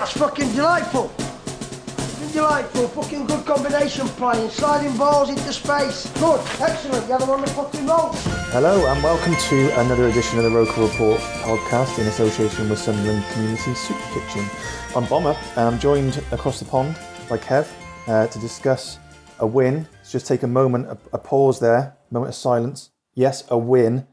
That's fucking delightful. Fucking delightful. Fucking good combination playing. Sliding balls into space. Good. Excellent. The other one the fucking wrong. Hello and welcome to another edition of the Roker Report podcast in association with Sunderland Community Soup Kitchen. I'm Bomber and I'm joined across the pond by Kev uh, to discuss a win. Let's just take a moment, a, a pause there, moment of silence. Yes, a win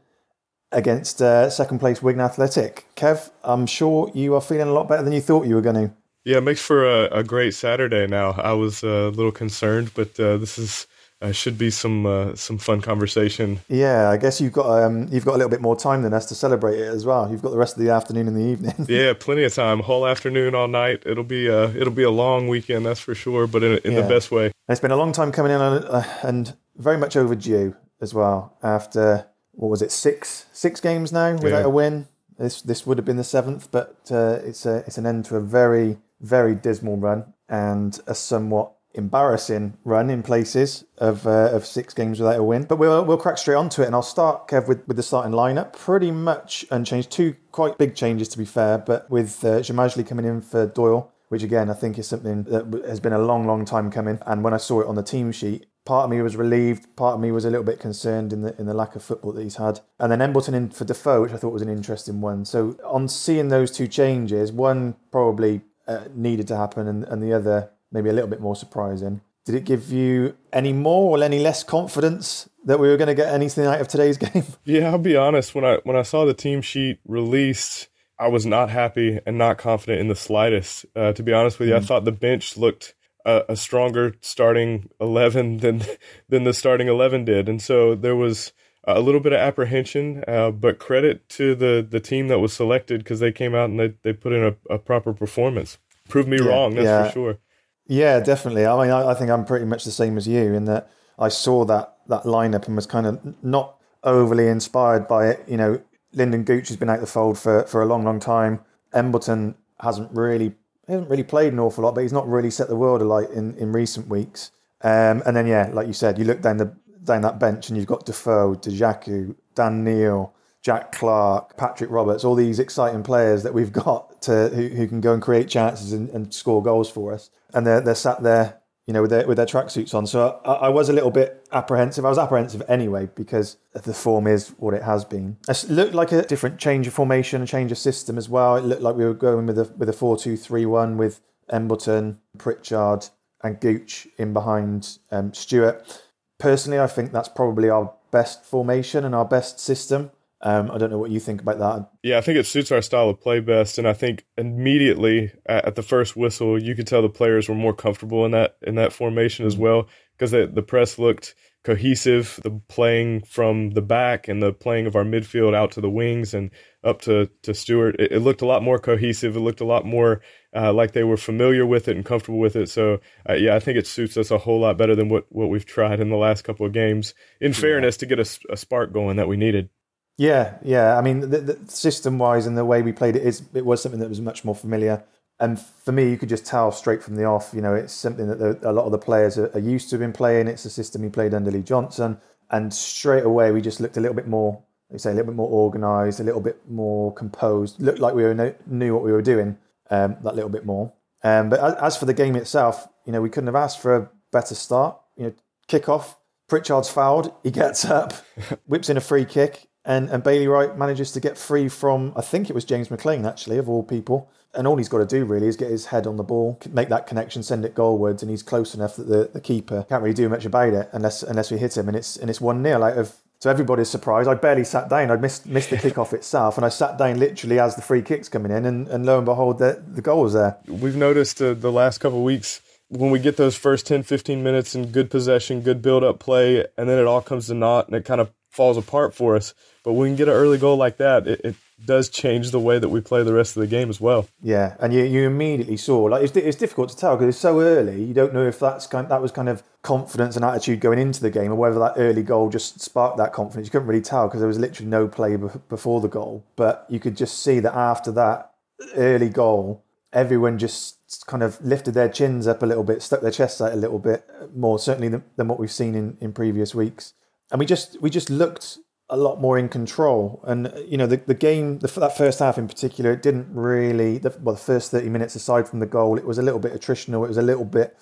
against uh, second place Wigan Athletic. Kev, I'm sure you are feeling a lot better than you thought you were going to. Yeah, it makes for a, a great Saturday now. I was uh, a little concerned, but uh, this is uh, should be some uh, some fun conversation. Yeah, I guess you've got um, you've got a little bit more time than us to celebrate it as well. You've got the rest of the afternoon and the evening. yeah, plenty of time, whole afternoon, all night. It'll be a it'll be a long weekend, that's for sure, but in, in yeah. the best way. It's been a long time coming in, uh, and very much overdue as well. After what was it, six six games now without yeah. a win. This this would have been the seventh, but uh, it's a it's an end to a very very dismal run and a somewhat embarrassing run in places of uh, of six games without a win. But we'll we'll crack straight onto it, and I'll start Kev with, with the starting lineup. Pretty much unchanged. Two quite big changes to be fair, but with uh, Xhemajli coming in for Doyle. Which again, I think is something that has been a long, long time coming. And when I saw it on the team sheet, part of me was relieved, part of me was a little bit concerned in the in the lack of football that he's had. And then Embleton in for Defoe, which I thought was an interesting one. So on seeing those two changes, one probably uh, needed to happen, and, and the other maybe a little bit more surprising. Did it give you any more or any less confidence that we were going to get anything out of today's game? Yeah, I'll be honest. When I when I saw the team sheet released, I was not happy and not confident in the slightest. Uh, to be honest with you, mm. I thought the bench looked a, a stronger starting eleven than than the starting eleven did, and so there was a little bit of apprehension. Uh, but credit to the the team that was selected because they came out and they they put in a, a proper performance. Proved me yeah, wrong, that's yeah. for sure. Yeah, definitely. I mean, I, I think I'm pretty much the same as you in that I saw that that lineup and was kind of not overly inspired by it. You know, Lynden Gooch has been out the fold for, for a long, long time. Embleton hasn't really he hasn't really played an awful lot, but he's not really set the world alight in, in recent weeks. Um, and then yeah, like you said, you look down the down that bench and you've got Defoe, Dajaku, Dan Neil, Jack Clarke, Patrick Roberts, all these exciting players that we've got to who, who can go and create chances and, and score goals for us. And they're they're sat there you know, with their with their tracksuits on. So I, I, was a little bit apprehensive. I was apprehensive anyway because the form is what it has been. It looked like a different change of formation, a change of system as well. It looked like we were going with a with a four two three one with Embleton, Pritchard, and Gooch in behind um, Stewart. Personally, I think that's probably our best formation and our best system. Um, I don't know what you think about that. Yeah, I think it suits our style of play best, and I think immediately at, at the first whistle, you could tell the players were more comfortable in that in that formation as well because the, the press looked cohesive. The playing from the back and the playing of our midfield out to the wings and up to to Stewart, it, it looked a lot more cohesive. It looked a lot more uh, like they were familiar with it and comfortable with it. So uh, yeah, I think it suits us a whole lot better than what what we've tried in the last couple of games. In yeah. fairness, to get a, a spark going that we needed. Yeah, yeah. I mean, the, the system wise and the way we played it is it was something that was much more familiar. And for me, you could just tell straight from the off. You know, it's something that the, a lot of the players are, are used to been playing. It's a system he played under Lee Johnson, and straight away we just looked a little bit more, like say, a little bit more organised, a little bit more composed. Looked like we were knew what we were doing um, that little bit more. Um, but as, as for the game itself, you know, we couldn't have asked for a better start. You know, kick off. Pritchard's fouled. He gets up, whips in a free kick and, and Bailey Wright manages to get free from, I think it was James McClean, actually, of all people. And all he's got to do really is get his head on the ball, make that connection, send it goalwards, and he's close enough that the, the keeper can't really do much about it unless unless we hit him. And it's and it's one 0 out of so everybody's surprised. I barely sat down. I'd missed missed the kickoff itself, and I sat down literally as the free kick's coming in, and, and lo and behold, the, the goal was there. We've noticed uh, the last couple of weeks when we get those first 10, 15 minutes in good possession, good build up play, and then it all comes to naught and it kind of falls apart for us. But when we can get an early goal like that, it, it, does change the way that we play the rest of the game as well. Yeah, and you, you immediately saw like it's, it's difficult to tell because it's so early. You don't know if that's kind that was kind of confidence and attitude going into the game, or whether that early goal just sparked that confidence. You couldn't really tell because there was literally no play before the goal, but you could just see that after that early goal, everyone just kind of lifted their chins up a little bit, stuck their chests out a little bit more, certainly than, than what we've seen in, in previous weeks and we just we just looked a lot more in control. And you know, the, the game, the, that first half in particular, it didn't really. The, well, the first thirty minutes aside from the goal, it was a little bit attritional. It was a little bit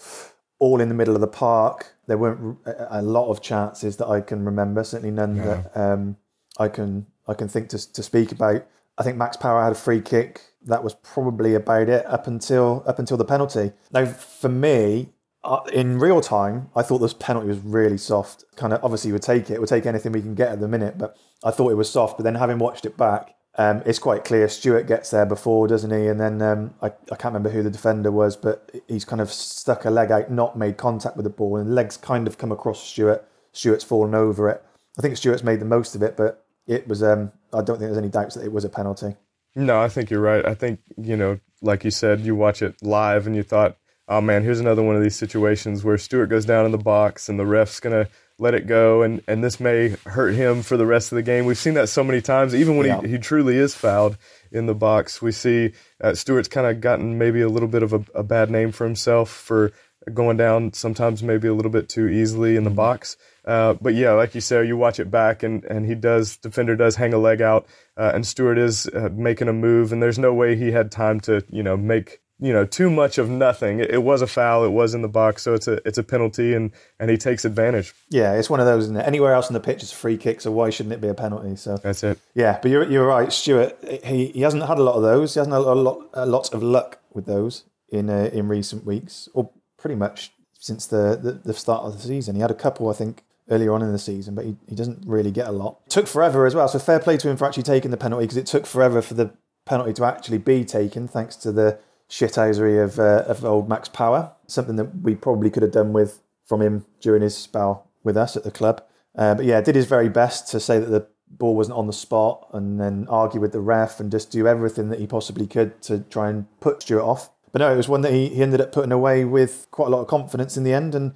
all in the middle of the park. There weren't a, lot of chances that I can remember. Certainly none that um, I can I can think to to speak about. I think Max Power had a free kick. That was probably about it up until up until the penalty. Now, for me, uh, in real time, I thought this penalty was really soft. Kind of obviously, would take it. We'd take anything we can get at the minute, but I thought it was soft. But then having watched it back, um, it's quite clear. Stewart gets there before, doesn't he? And then um, I, I can't remember who the defender was, but he's kind of stuck a leg out, not made contact with the ball, and legs kind of come across Stewart. Stewart's fallen over it. I think Stewart's made the most of it, but it was. Um, I don't think there's any doubts that it was a penalty. No, I think you're right. I think you know, like you said, you watch it live and you thought oh man, here's another one of these situations where Stewart goes down in the box and the ref's gonna let it go, and and this may hurt him for the rest of the game. We've seen that so many times, even when yeah. he, he truly is fouled in the box. We see uh, Stewart's kind of gotten maybe a little bit of a, a, bad name for himself for going down sometimes maybe a little bit too easily in the mm-hmm. box. Uh, but yeah, like you say, you watch it back, and and he does defender does hang a leg out, uh, and Stewart is uh, making a move, and there's no way he had time to you know make you know too much of nothing. It, it, was a foul. It was in the box, so it's a it's a penalty, and and he takes advantage. Yeah, it's one of those. Isn't it? Anywhere else in the pitch is a free kick, so why shouldn't it be a penalty? So that's it. Yeah, but you're you're right, Stewart. He he hasn't had a lot of those. He hasn't had a lot a lot of luck with those in uh, in recent weeks, or pretty much since the, the the start of the season. He had a couple, I think, earlier on in the season, but he, he doesn't really get a lot. Took forever as well, so fair play to him for actually taking the penalty because it took forever for the penalty to actually be taken, thanks to the shithousery of, uh, of old Max Power, something that we probably could have done with from him during his spell with us at the club. Uh, but yeah, did his very best to say that the ball wasn't on the spot and then argue with the ref and just do everything that he possibly could to try and put Stewart off. But no, it was one that he, he ended up putting away with quite a lot of confidence in the end. And,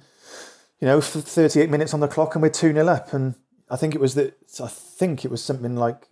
you know, for 38 minutes on the clock and we're 2 0 up. And I think it was that, I think it was something like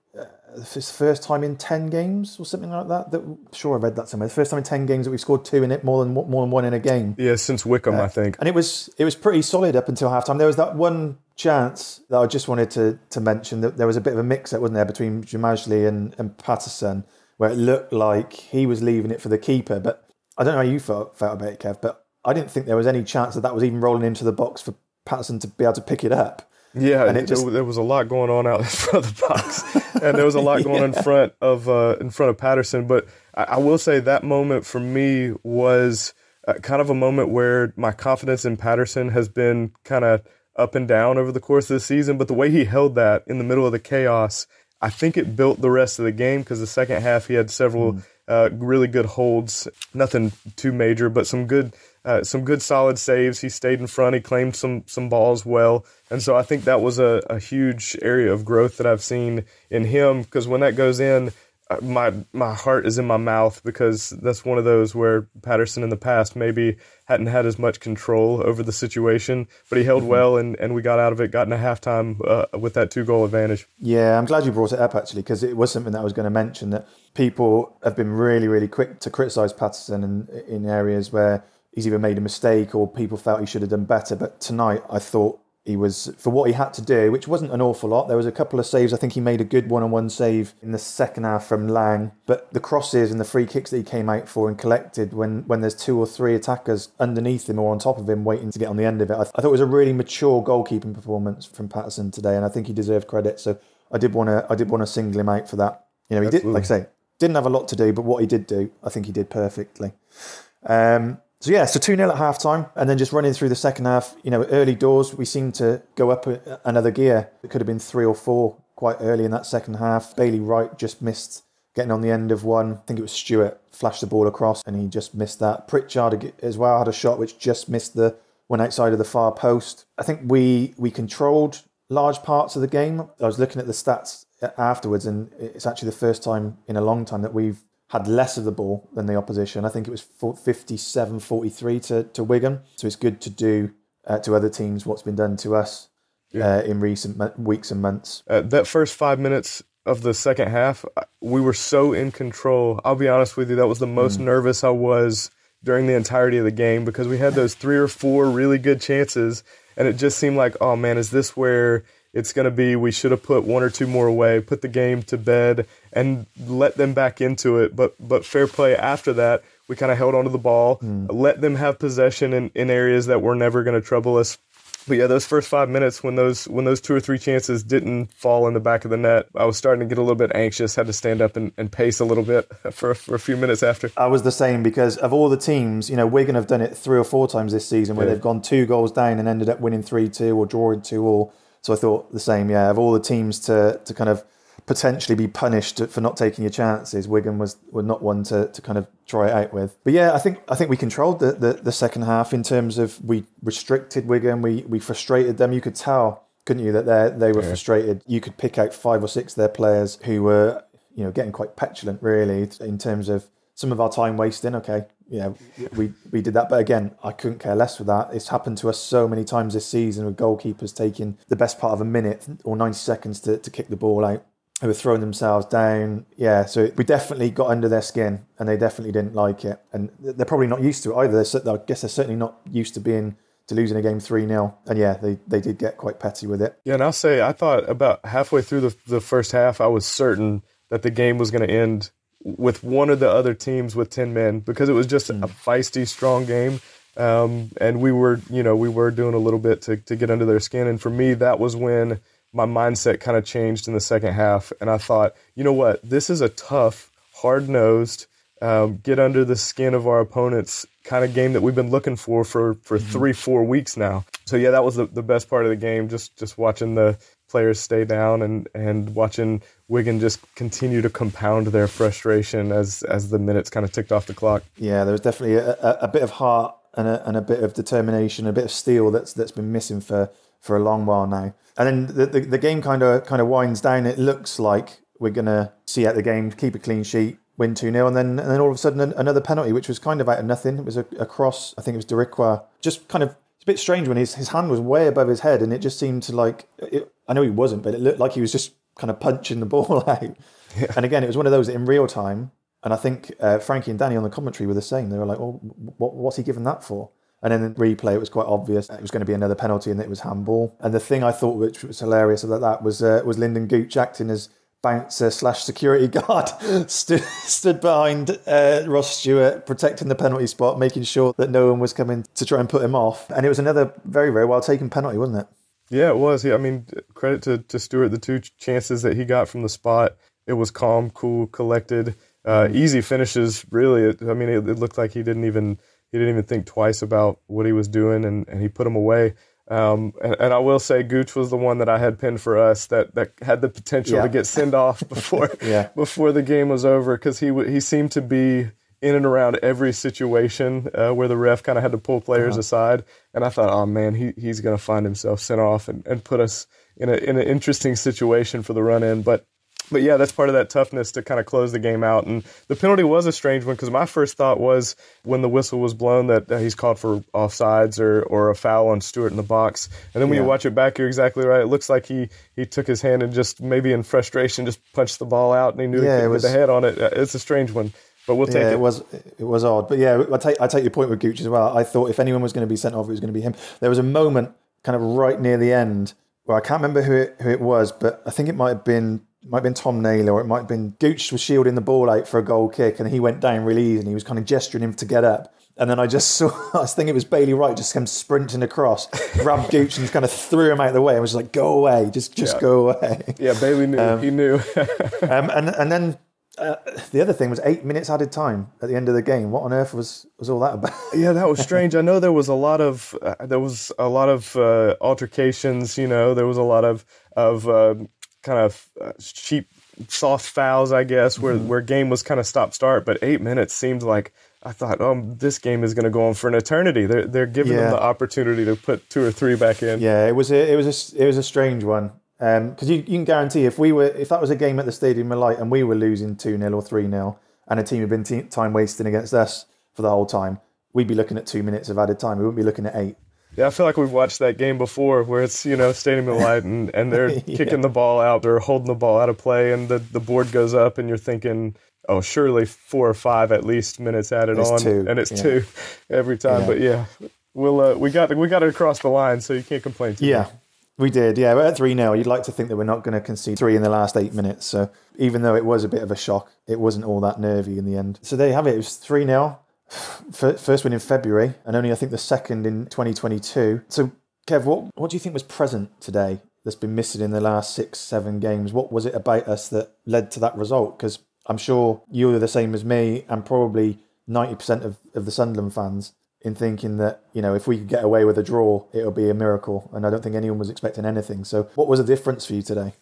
it's the first time in 10 games or something like that that sure I read that somewhere. The first time in 10 games that we've scored two in it more than more than one in a game. Yeah since Wycombe, uh, I think. and it was it was pretty solid up until halftime. There was that one chance that I just wanted to to mention that there was a bit of a mix up wasn't there between Xhemajli and, and Patterson where it looked like he was leaving it for the keeper. But I don't know how you felt, felt about it Kev but I didn't think there was any chance that that was even rolling into the box for Patterson to be able to pick it up yeah, and it just, there, was a lot going on out in front of the box, and there was a lot going yeah. in front of uh, in front of Patterson. But I, I, will say that moment for me was uh, kind of a moment where my confidence in Patterson has been kind of up and down over the course of the season. But the way he held that in the middle of the chaos, I think it built the rest of the game because the second half he had several mm. uh, really good holds, nothing too major, but some good uh, some good solid saves. He stayed in front. He claimed some some balls well, and so I think that was a, a huge area of growth that I've seen in him. Because when that goes in, uh, my my heart is in my mouth because that's one of those where Patterson in the past maybe hadn't had as much control over the situation, but he held mm-hmm. well and, and we got out of it, got in a halftime uh, with that two goal advantage. Yeah, I'm glad you brought it up actually because it was something that I was going to mention that people have been really really quick to criticise Patterson in, in areas where he's either made a mistake or people felt he should have done better. But tonight, I thought he was for what he had to do, which wasn't an awful lot. There was a couple of saves. I think he made a good one-on-one save in the second half from Lang, but the crosses and the free kicks that he came out for and collected when when there's two or three attackers underneath him or on top of him waiting to get on the end of it. I, th- I thought it was a really mature goalkeeping performance from Patterson today, and I think he deserved credit. So I did want to I did want to single him out for that. You know, he Absolutely. did like I say didn't have a lot to do, but what he did do, I think he did perfectly. Um, so yeah, so 2 0 at half time, and then just running through the second half, you know, early doors, we seemed to go up another gear. It could have been three or four quite early in that second half. Bailey Wright just missed getting on the end of one. I think it was Stewart flashed the ball across and he just missed that. Pritchard as well had a shot which just missed the one outside of the far post. I think we we controlled large parts of the game. I was looking at the stats afterwards, and it's actually the first time in a long time that we've had less of the ball than the opposition. I think it was 57 43 to, to Wigan. So it's good to do uh, to other teams what's been done to us yeah. uh, in recent weeks and months. Uh, that first five minutes of the second half, uh, we were so in control. I'll be honest with you, that was the most mm. nervous I was during the entirety of the game because we had those three or four really good chances. And it just seemed like, oh man, is this where it's going to be we should have put one or two more away, put the game to bed, and let them back into it. But but fair play after that, we kind of held onto the ball, mm. let them have possession in, in areas that were never going to trouble us. But yeah, those first five minutes when those when those two or three chances didn't fall in the back of the net, I was starting to get a little bit anxious. Had to stand up and, and pace a little bit for for a few minutes after. I was the same because of all the teams, you know, Wigan have done it three or four times this season where yeah. they've gone two goals down and ended up winning three two or drawing two all. So I thought the same. Yeah, of all the teams to to kind of potentially be punished for not taking your chances. Wigan was were not one to, to kind of try it out with. But yeah, I think I think we controlled the, the, the second half in terms of we restricted Wigan, we we frustrated them. You could tell, couldn't you, that they they were yeah. frustrated. You could pick out five or six of their players who were you know getting quite petulant really in terms of some of our time wasting. Okay, yeah, we we did that, but again, I couldn't care less for that. It's happened to us so many times this season with goalkeepers taking the best part of a minute or ninety seconds to, to kick the ball out who were throwing themselves down. Yeah, so we definitely got under their skin, and they definitely didn't like it, and they're probably not used to it either. They're, I guess they're certainly not used to being to losing a game 3 0. And yeah, they, they did get quite petty with it. Yeah, and I'll say, I thought about halfway through the, the first half, I was certain that the game was going to end with one of the other teams with 10 men because it was just mm. a feisty, strong game. Um, and we were, you know, we were doing a little bit to, to get under their skin. And for me, that was when my mindset kind of changed in the second half. And I thought, you know what? This is a tough, hard nosed, um, get under the skin of our opponents kind of game that we've been looking for for, for mm-hmm. three, four weeks now. So yeah, that was the, the best part of the game. Just just watching the players stay down and, and watching Wigan just continue to compound their frustration as as the minutes kind of ticked off the clock. Yeah, there was definitely a, a, bit of heart and a, and a bit of determination, a bit of steel that's that's been missing for for a long while now. And then the, the, the game kind of kind of winds down. It looks like we're gonna see out the game, keep a clean sheet, win 2 0, and then and then all of a sudden another penalty, which was kind of out of nothing. It was a, a cross, I think it was Darikwa. Just kind of it's a bit strange when his, his hand was way above his head, and it just seemed to like it, I know he wasn't, but it looked like he was just kind of punching the ball out. Yeah. And again, it was one of those in real time. And I think uh, Frankie and Danny on the commentary were the same. They were like, "Well, what, what's he given that for?" And then in replay, it was quite obvious it was going to be another penalty and it was handball. And the thing I thought which was hilarious about that was uh, was Lynden Gooch acting as bouncer slash security guard, stood, stood behind uh, Ross Stewart, protecting the penalty spot, making sure that no one was coming to try and put him off. And it was another very, very well taken penalty, wasn't it? Yeah, it was. Yeah, I mean, credit to, to Stewart, the two chances that he got from the spot, it was calm, cool, collected. Uh, mm. easy finishes, really. I mean, it, it looked like he didn't even he didn't even think twice about what he was doing, and, and he put him away. Um, and, and, I will say, Gooch was the one that I had pinned for us that, that had the potential yeah. to get sent off before yeah. before the game was over because he he seemed to be in and around every situation uh, where the ref kind of had to pull players uh-huh. aside. And I thought, oh man, he he's going to find himself sent off and, and put us in a in an interesting situation for the run in. But but yeah, that's part of that toughness to kind of close the game out. And the penalty was a strange one because my first thought was when the whistle was blown that uh, he's called for offsides or, or a foul on Stewart in the box. And then when yeah. you watch it back, you're exactly right. It looks like he, he took his hand and just maybe in frustration just punched the ball out and he knew yeah, he could the head on it. Uh, it's a strange one. But we'll take yeah, it. it. was it was odd, but yeah, I take I take your point with Gooch as well. I thought if anyone was going to be sent off, it was going to be him. There was a moment kind of right near the end where I can't remember who it, who it was, but I think it might have been it might have been Tom Naylor or it might have been Gooch was shielding the ball out for a goal kick and he went down really easy and he was kind of gesturing him to get up. And then I just saw, I was thinking it was Bailey Wright just came sprinting across, grabbed Gooch and kind of threw him out of the way and was like, go away, just just yeah. go away. Yeah, Bailey knew. Um, he knew. um, and, and then uh, the other thing was eight minutes added time at the end of the game. What on earth was, was all that about? yeah, that was strange. I know there was a lot of uh, there was a lot of uh, altercations. You know, there was a lot of of um, kind of uh, cheap, soft fouls, I guess, where mm-hmm. where game was kind of stop start. But eight minutes seemed like I thought, oh, this game is going to go on for an eternity. They're they're giving yeah. them the opportunity to put two or three back in. Yeah, it was a it was a it was a strange one because um, you, you can guarantee if we were if that was a game at the Stadium of Light and we were losing two 0 or three 0 and a team had been te- time wasting against us for the whole time, we'd be looking at two minutes of added time. We wouldn't be looking at eight. Yeah, I feel like we've watched that game before where it's, you know, Stadium of Light and, and they're yeah. kicking the ball out, they're holding the ball out of play, and the, the board goes up, and you're thinking, oh, surely four or five at least minutes added it's on. Two. And it's yeah. two every time. Yeah. But yeah, we'll, uh, we, got, we got it across the line, so you can't complain too Yeah. much. We did, yeah. We're at 3 0. You'd like to think that we're not going to concede three in the last eight minutes. So even though it was a bit of a shock, it wasn't all that nervy in the end. So there you have it. It was 3 0. First win in February, and only I think the second in 2022. So, Kev, what, what do you think was present today that's been missing in the last six, seven games? What was it about us that led to that result? Because I'm sure you're the same as me, and probably 90% of, of the Sunderland fans in thinking that you know if we could get away with a draw, it'll be a miracle. And I don't think anyone was expecting anything. So, what was the difference for you today?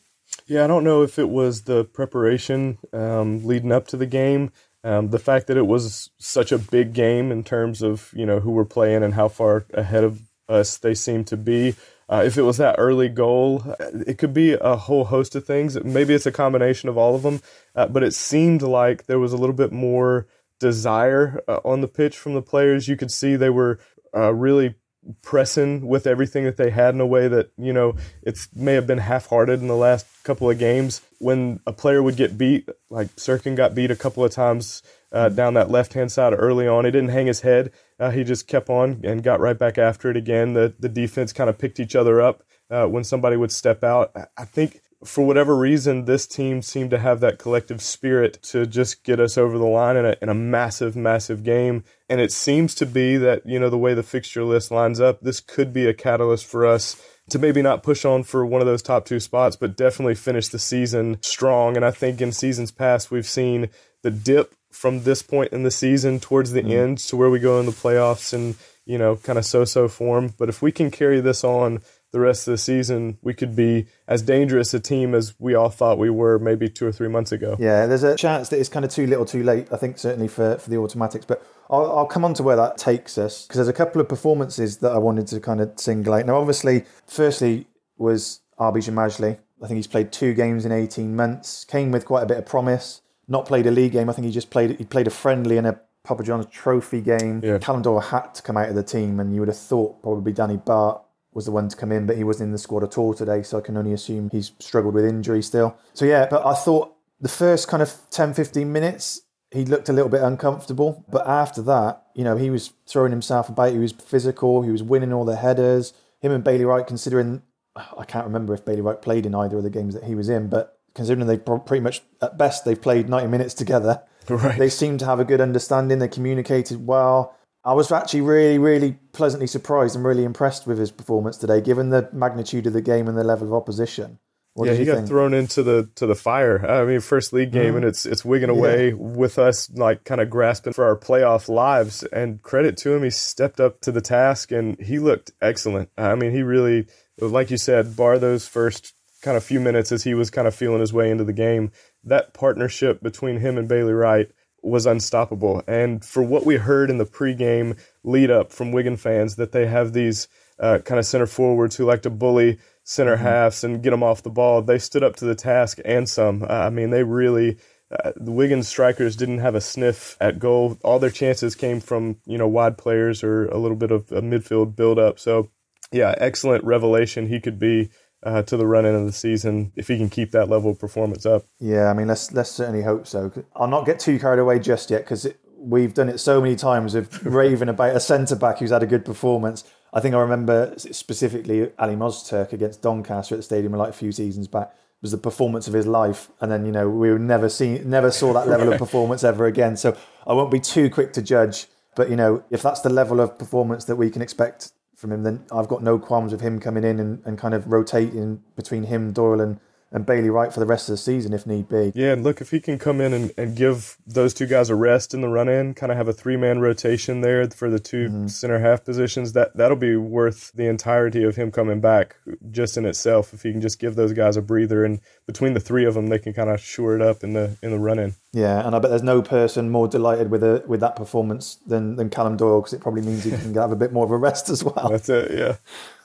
Yeah, I don't know if it was the preparation um, leading up to the game, um, the fact that it was such a big game in terms of you know who we're playing and how far ahead of us they seem to be. Uh, if it was that early goal, it could be a whole host of things. Maybe it's a combination of all of them, uh, but it seemed like there was a little bit more desire uh, on the pitch from the players. You could see they were uh, really pressing with everything that they had in a way that you know it may have been half-hearted in the last couple of games. When a player would get beat like Cirkin got beat a couple of times uh, down that left-hand side early on he didn't hang his head. Uh, he just kept on and got right back after it again. The the defense kind of picked each other up uh, when somebody would step out. I think for whatever reason, this team seemed to have that collective spirit to just get us over the line in a, in a massive, massive game. And it seems to be that, you know, the way the fixture list lines up, this could be a catalyst for us to maybe not push on for one of those top two spots, but definitely finish the season strong. And I think in seasons past, we've seen the dip from this point in the season towards the mm. end to where we go in the playoffs and, you know, kind of so so form. But if we can carry this on, the rest of the season, we could be as dangerous a team as we all thought we were maybe two or three months ago. Yeah, there's a chance that it's kind of too little too late, I think, certainly for, for the automatics. But I'll, I'll come on to where that takes us because there's a couple of performances that I wanted to kind of single out. Now, obviously, firstly was Arbi Xhemajli. I think he's played two games in 18 months, came with quite a bit of promise, not played a league game. I think he just played, he played a friendly and a Papa John's trophy game. Yeah. Callum Doyle had to come out of the team, and you would have thought probably Danny Batth was the one to come in, but he wasn't in the squad at all today, so I can only assume he's struggled with injury still. So yeah, but I thought the first kind of 10, 15 minutes, he looked a little bit uncomfortable. But after that, you know, he was throwing himself about, he was physical, he was winning all the headers. Him and Bailey Wright, considering I can't remember if Bailey Wright played in either of the games that he was in, but considering they pretty much at best they've played 90 minutes together, right. they seem to have a good understanding. They communicated well. I was actually really, really pleasantly surprised and really impressed with his performance today, given the magnitude of the game and the level of opposition. What yeah, he got think? thrown into the to the fire. I mean, first league game, mm. and it's it's Wigan away yeah. with us, like kind of grasping for our playoff lives. And credit to him, he stepped up to the task, and he looked excellent. I mean, he really, like you said, bar those first kind of few minutes as he was kind of feeling his way into the game. That partnership between him and Bailey Wright was unstoppable. And for what we heard in the pregame lead up from Wigan fans, that they have these uh, kind of center forwards who like to bully center mm-hmm. halves and get them off the ball, they stood up to the task and some. Uh, I mean, they really. Uh, the Wigan strikers didn't have a sniff at goal. All their chances came from you know wide players or a little bit of a midfield build up. So, yeah, excellent revelation he could be uh, to the run end of the season if he can keep that level of performance up. Yeah, I mean, let's let's certainly hope so. I'll not get too carried away just yet because we've done it so many times with raving about a centre back who's had a good performance. I think I remember specifically Alim Ozturk against Doncaster at the stadium like a few seasons back was the performance of his life, and then you know we never seen never saw that level of performance ever again. So I won't be too quick to judge, but you know if that's the level of performance that we can expect from him, then I've got no qualms with him coming in and, and kind of rotating between him, Doyle, and, and Bailey Wright for the rest of the season if need be. Yeah, and look, if he can come in and, and give those two guys a rest in the run in, kind of have a three man rotation there for the 2 mm-hmm. center half positions, that, that'll be worth the entirety of him coming back just in itself. If he can just give those guys a breather and between the three of them, they can kind of shore it up in the in the run in. Yeah, and I bet there's no person more delighted with a with that performance than than Callum Doyle because it probably means he can have a bit more of a rest as well. That's it. Yeah.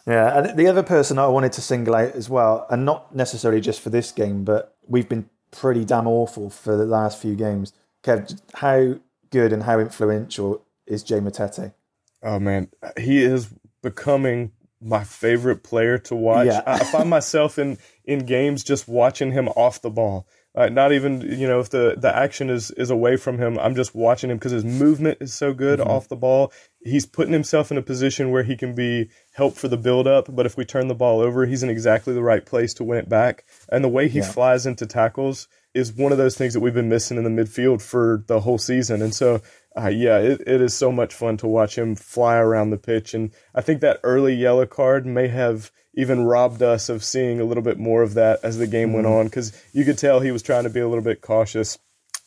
Yeah, and the other person I wanted to single out as well, and not necessarily just for this game, but we've been pretty damn awful for the last few games. Kev, how good and how influential is Jay Matete? Oh man, he is becoming my favorite player to watch. Yeah. I find myself in in games just watching him off the ball. Uh, not even you know if the the action is is away from him. I'm just watching him because his movement is so good mm-hmm. off the ball. He's putting himself in a position where he can be help for the build up. But if we turn the ball over, he's in exactly the right place to win it back. And the way he yeah. flies into tackles is one of those things that we've been missing in the midfield for the whole season. And so, uh, yeah, it, it is so much fun to watch him fly around the pitch. And I think that early yellow card may have even robbed us of seeing a little bit more of that as the game mm. went on because you could tell he was trying to be a little bit cautious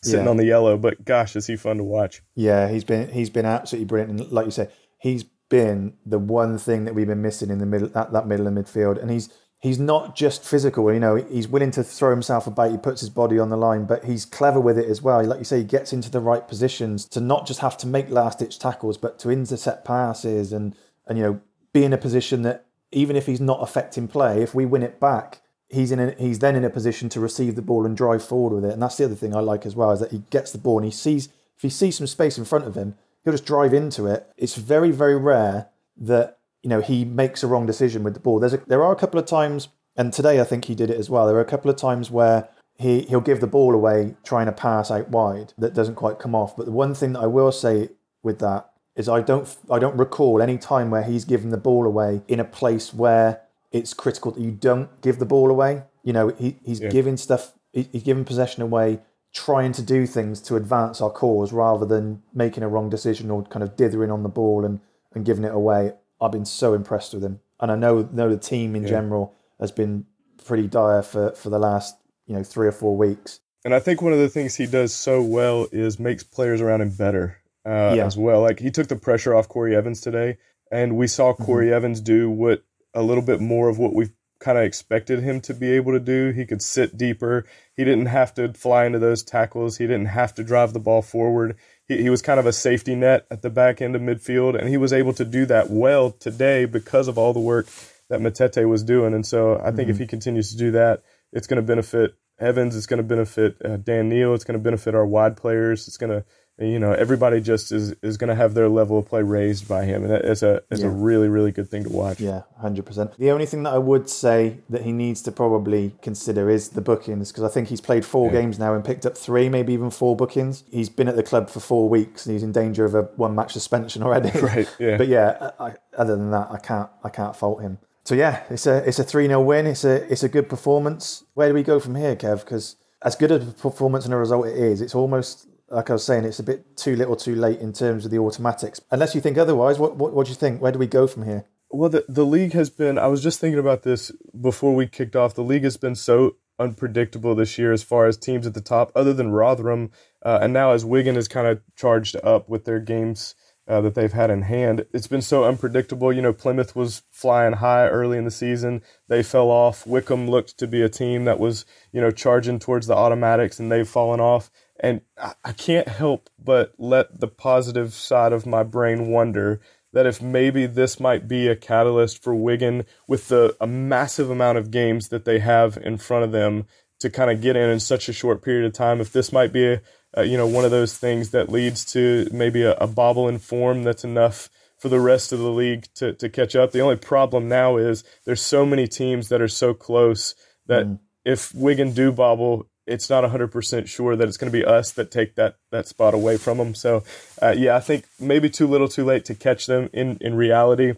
sitting yeah. on the yellow. But gosh, is he fun to watch? Yeah, he's been he's been absolutely brilliant. And like you said, he's been the one thing that we've been missing in the middle at that middle of midfield. And he's he's not just physical. You know, he's willing to throw himself about. He puts his body on the line, but he's clever with it as well. Like you say, he gets into the right positions to not just have to make last ditch tackles, but to intercept passes and and you know be in a position that even if he's not affecting play, if we win it back, he's in a, he's then in a position to receive the ball and drive forward with it. And that's the other thing I like as well is that he gets the ball and he sees if he sees some space in front of him, he'll just drive into it. It's very very rare that you know he makes a wrong decision with the ball. There's a, there are a couple of times, and today I think he did it as well. There are a couple of times where he he'll give the ball away trying to pass out wide that doesn't quite come off. But the one thing that I will say with that is I don't I don't recall any time where he's given the ball away in a place where it's critical that you don't give the ball away. You know, he, he's yeah. giving stuff, he's giving possession away, trying to do things to advance our cause rather than making a wrong decision or kind of dithering on the ball and, and giving it away. I've been so impressed with him, and I know know the team in yeah. general has been pretty dire for for the last you know three or four weeks. And I think one of the things he does so well is makes players around him better uh, yeah. as well. Like he took the pressure off Corey Evans today, and we saw Corey mm-hmm. Evans do what a little bit more of what we've kind of expected him to be able to do. He could sit deeper. He didn't have to fly into those tackles. He didn't have to drive the ball forward. He, he was kind of a safety net at the back end of midfield, and he was able to do that well today because of all the work that Matete was doing. And so I think mm-hmm. if he continues to do that, it's going to benefit Evans. It's going to benefit uh, Dan Neil. It's going to benefit our wide players. It's going to you know everybody just is is going to have their level of play raised by him and it's a it's yeah. a really really good thing to watch. Yeah 100% the only thing that i would say that he needs to probably consider is the bookings because i think he's played four yeah. games now and picked up three maybe even four bookings. He's been at the club for four weeks and he's in danger of a one match suspension already. Right yeah. But yeah I, other than that i can't i can't fault him. So yeah it's a it's a 3-0 win. It's a it's a good performance. Where do we go from here kev? Because as good a performance and a result it is it's almost like I was saying, it's a bit too little, too late in terms of the automatics. Unless you think otherwise, what what, what do you think? Where do we go from here? Well, the the league has been. I was just thinking about this before we kicked off. The league has been so unpredictable this year as far as teams at the top, other than Rotherham, uh, and now as Wigan is kind of charged up with their games. Uh, that they've had in hand. It's been so unpredictable. You know, Plymouth was flying high early in the season. They fell off. Wycombe looked to be a team that was, you know, charging towards the automatics and they've fallen off. And I can't help but let the positive side of my brain wonder that if maybe this might be a catalyst for Wigan with the a massive amount of games that they have in front of them to kind of get in in such a short period of time, if this might be a, a you know one of those things that leads to maybe a, a bobble in form that's enough for the rest of the league to, to catch up. The only problem now is there's so many teams that are so close that mm. if Wigan do bobble, it's not 100% sure that it's going to be us that take that, that spot away from them. So, uh, yeah, I think maybe too little too late to catch them in, in reality.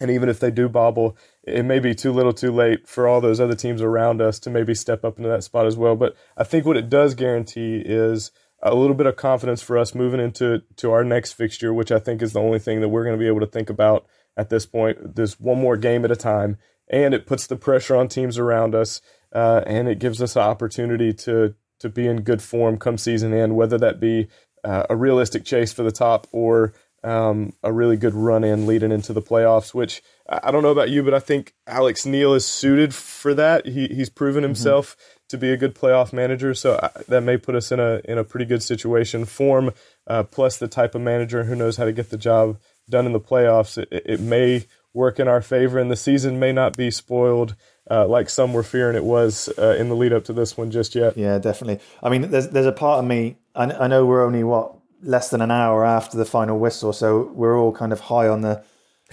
And even if they do bobble, it may be too little too late for all those other teams around us to maybe step up into that spot as well. But I think what it does guarantee is a little bit of confidence for us moving into to our next fixture, which I think is the only thing that we're going to be able to think about at this point. There's one more game at a time, and it puts the pressure on teams around us uh, and it gives us an opportunity to to be in good form come season end, whether that be uh, a realistic chase for the top or um, a really good run in leading into the playoffs. Which I don't know about you, but I think Alex Neil is suited for that. He he's proven mm-hmm. himself mm-hmm. to be a good playoff manager, so I, that may put us in a in a pretty good situation. Form uh, plus the type of manager who knows how to get the job done in the playoffs. It, it may work in our favor, and the season may not be spoiled uh, like some were fearing it was uh, in the lead up to this one just yet. Yeah, definitely. I mean, there's there's a part of me. I, I know we're only what less than an hour after the final whistle, so we're all kind of high on the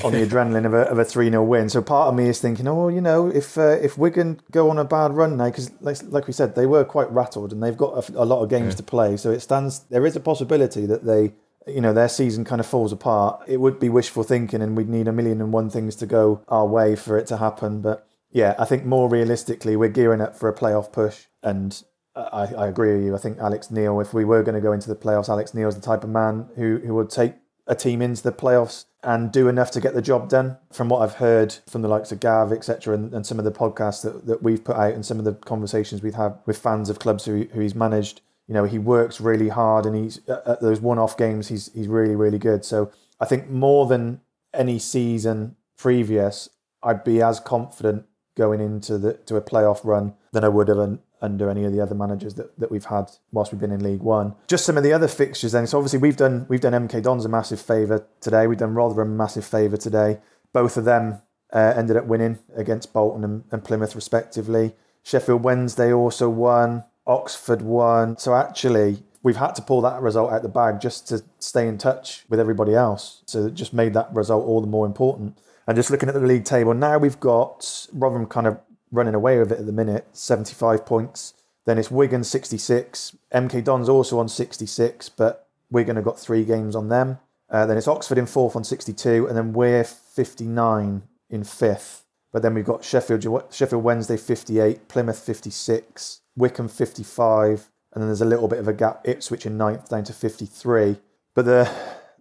on the adrenaline of a, of a 3 0 win. So part of me is thinking, oh, well, you know, if uh, if Wigan go on a bad run now, because like, like we said, they were quite rattled and they've got a, a lot of games yeah. to play. So it stands, there is a possibility that they, you know, their season kind of falls apart. It would be wishful thinking and we'd need a million and one things to go our way for it to happen. But yeah, I think more realistically, we're gearing up for a playoff push. And I, I agree with you. I think Alex Neil, if we were going to go into the playoffs, Alex Neil is the type of man who, who would take a team into the playoffs and do enough to get the job done. From what I've heard from the likes of Gav, etc., and, and some of the podcasts that, that we've put out and some of the conversations we've had with fans of clubs who, who he's managed, you know, he works really hard and he's at those one-off games, he's he's really really good. So I think more than any season previous, I'd be as confident going into the to a playoff run than I would have under any of the other managers that, that we've had whilst we've been in League One. Just some of the other fixtures then. So obviously we've done we've done MK Dons a massive favour today. We've done Rotherham a massive favour today. Both of them uh, ended up winning against Bolton and, and Plymouth respectively. Sheffield Wednesday also won. Oxford won. So actually we've had to pull that result out the bag just to stay in touch with everybody else. So it just made that result all the more important. And just looking at the league table, now we've got Rotherham kind of running away with it at the minute, 75 points. Then it's Wigan 66. MK Dons also on 66, but Wigan have got three games on them. Uh, then it's Oxford in fourth on 62, and then we're 59 in fifth. But then we've got Sheffield Sheffield Wednesday 58, Plymouth 56, Wycombe 55, and then there's a little bit of a gap. Ipswich in ninth down to 53. But the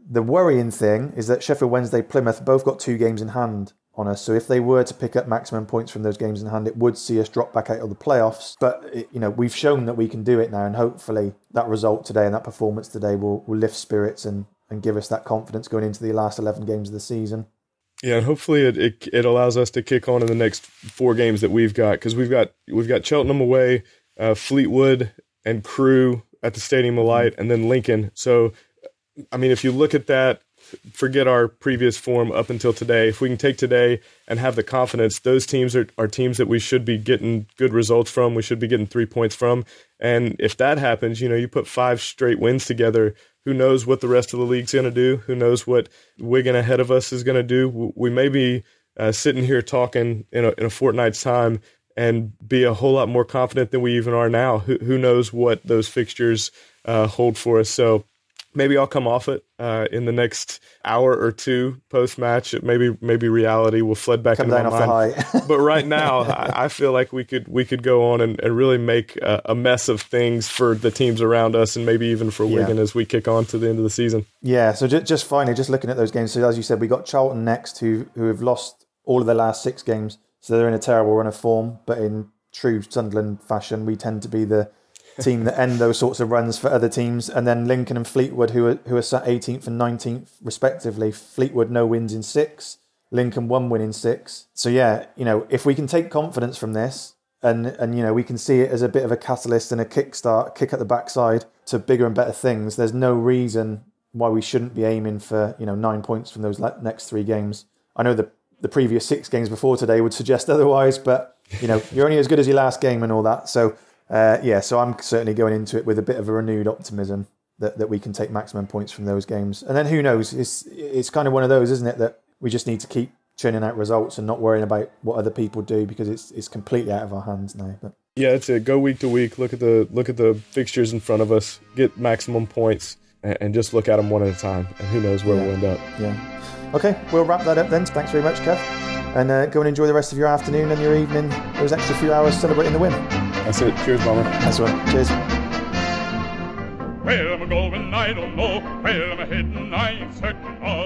the worrying thing is that Sheffield Wednesday, Plymouth both got two games in hand on us. So if they were to pick up maximum points from those games in hand, it would see us drop back out of the playoffs. But it, you know, we've shown that we can do it now, and hopefully that result today and that performance today will, will lift spirits and and give us that confidence going into the last eleven games of the season. Yeah, and hopefully it, it, it allows us to kick on in the next four games that we've got because we've got we've got Cheltenham away, uh, Fleetwood and Crewe at the Stadium of Light, and then Lincoln. So, I mean, if you look at that forget our previous form up until today. If we can take today and have the confidence, those teams are, are teams that we should be getting good results from. We should be getting three points from. And if that happens, you know, you put five straight wins together. Who knows what the rest of the league's going to do? Who knows what Wigan ahead of us is going to do? We may be uh, sitting here talking in a, in a fortnight's time and be a whole lot more confident than we even are now. Who, who knows what those fixtures uh, hold for us? So maybe I'll come off it uh, in the next hour or two post match. Maybe maybe reality will flood back come into my mind. but right now, I, I, feel like we could we could go on and, and really make a, a, mess of things for the teams around us, and maybe even for yeah. Wigan as we kick on to the end of the season. Yeah. So just, just finally, just looking at those games. So as you said, we got Charlton next, who who have lost all of their last six games. So they're in a terrible run of form. But in true Sunderland fashion, we tend to be the team that end those sorts of runs for other teams. And then Lincoln and Fleetwood, who are, who are sat 18th and 19th respectively. Fleetwood, no wins in six. Lincoln, one win in six. So, yeah, you know, if we can take confidence from this and, and you know, we can see it as a bit of a catalyst and a kickstart, kick at the backside to bigger and better things, there's no reason why we shouldn't be aiming for, you know, nine points from those next three games. I know the, the previous six games before today would suggest otherwise, but, you know, you're only as good as your last game and all that. So, uh, yeah, so I'm certainly going into it with a bit of a renewed optimism that, that we can take maximum points from those games. And then who knows? It's it's kind of one of those, isn't it, that we just need to keep churning out results and not worrying about what other people do because it's it's completely out of our hands now. But yeah, it's it. Go week to week. Look at the look at the fixtures in front of us. Get maximum points and, and just look at them one at a time. And who knows where yeah. we'll end up. Yeah. Okay, we'll wrap that up then. Thanks very much, Kev. And uh, go and enjoy the rest of your afternoon and your evening. Those extra few hours celebrating the win. That's it. Cheers, Bomber. That's one. Cheers. Where am I going? I don't know. Where am I heading? I ain't certain. All